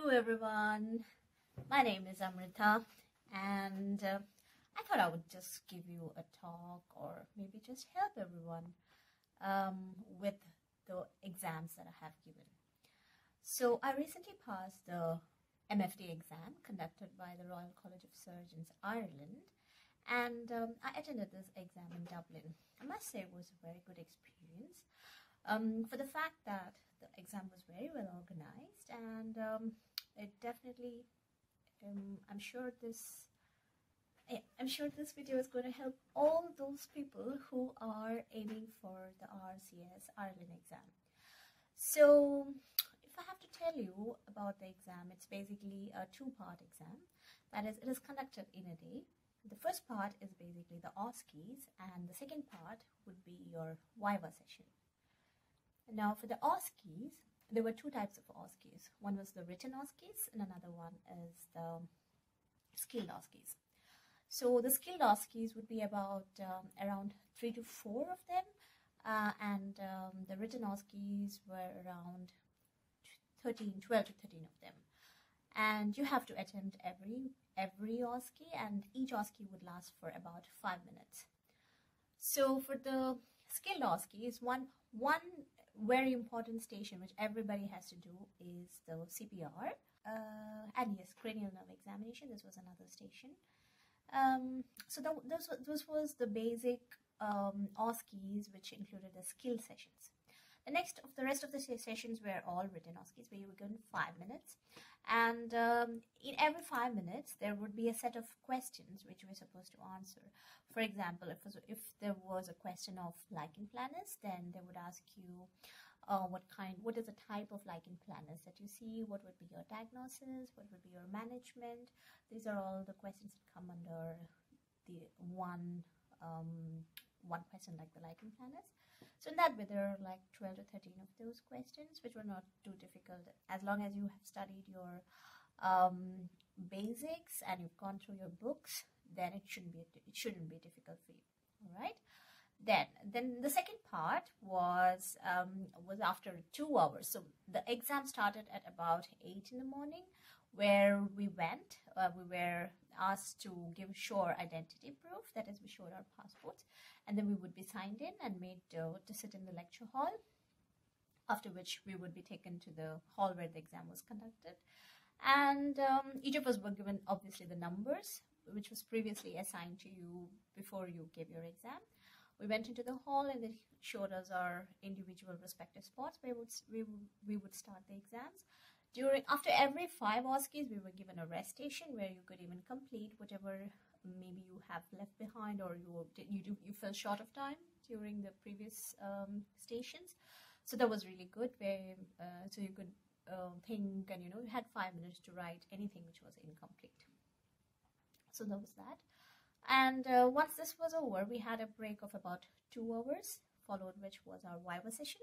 Hello everyone, my name is Amrita and uh, I thought I would just give you a talk or maybe just help everyone um, with the exams that I have given. So I recently passed the MFD exam conducted by the Royal College of Surgeons Ireland and um, I attended this exam in Dublin. I must say it was a very good experience um, for the fact that the exam was very well organized and um, it definitely um, I'm sure this I'm sure this video is going to help all those people who are aiming for the RCS Ireland exam. So if I have to tell you about the exam, it's basically a two-part exam. That is, it is conducted in a day. The first part is basically the OSCEs and the second part would be your Viva session. Now for the OSCEs, there were two types of OSCEs. One was the written OSCEs and another one is the skilled OSCEs. So the skilled OSCEs would be about um, around three to four of them uh, and um, the written OSCEs were around 13, 12 to 13 of them. And you have to attempt every every OSCE and each OSCE would last for about five minutes. So for the skilled OSCEs, one, one very important station which everybody has to do is the CPR. Uh, and yes, cranial nerve examination. This was another station. Um, so the, this, this was the basic um, OSCEs which included the skill sessions. The next of the rest of the sessions were all written OSCEs where you were given five minutes. And um, in every five minutes, there would be a set of questions which you were supposed to answer. For example, if, if there was a question of lichen planus, then they would ask you uh, what kind, what is the type of lichen planus that you see, what would be your diagnosis, what would be your management. These are all the questions that come under the one um, one question like the lichen planus. So in that way, there are like 12 to 13 of those questions, which were not too difficult. As long as you have studied your um, basics and you've gone through your books, then it shouldn't be it shouldn't be difficult for you. All right. Then, then the second part was um, was after two hours. So the exam started at about eight in the morning, where we went. Uh, we were asked to give sure identity proof, that is, we showed our passports, and then we would be signed in and made uh, to sit in the lecture hall. After which we would be taken to the hall where the exam was conducted, and um, each of us were given obviously the numbers which was previously assigned to you before you gave your exam. We went into the hall and they showed us our individual respective spots where we would, we, we would start the exams. During after every five OSCEs, we were given a rest station where you could even complete whatever maybe you have left behind or you you do you fell short of time during the previous um, stations. So that was really good. Where uh, so you could uh, think and you know you had five minutes to write anything which was incomplete. So that was that. And uh, once this was over, we had a break of about two hours, followed which was our Viva session.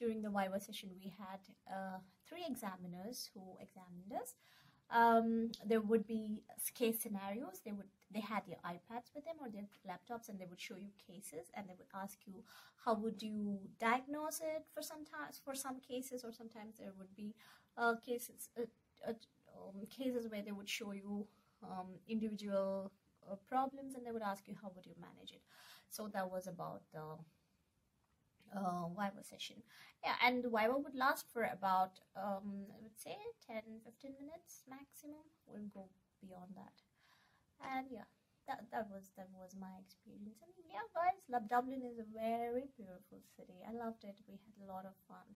During the Viva session, we had uh, three examiners who examined us. Um, there would be case scenarios. They would they had their iPads with them or their laptops, and they would show you cases, and they would ask you how would you diagnose it for sometimes for some cases, or sometimes there would be uh, cases uh, uh, um, cases where they would show you um, individual uh, problems, and they would ask you how would you manage it. So that was about the uh, Viva session. Yeah, and the Viva would last for about, um, I would say 10 15 minutes maximum. We'll go beyond that. And yeah, that, that was that was my experience. Mean, yeah, guys, Dublin is a very beautiful city. I loved it. We had a lot of fun.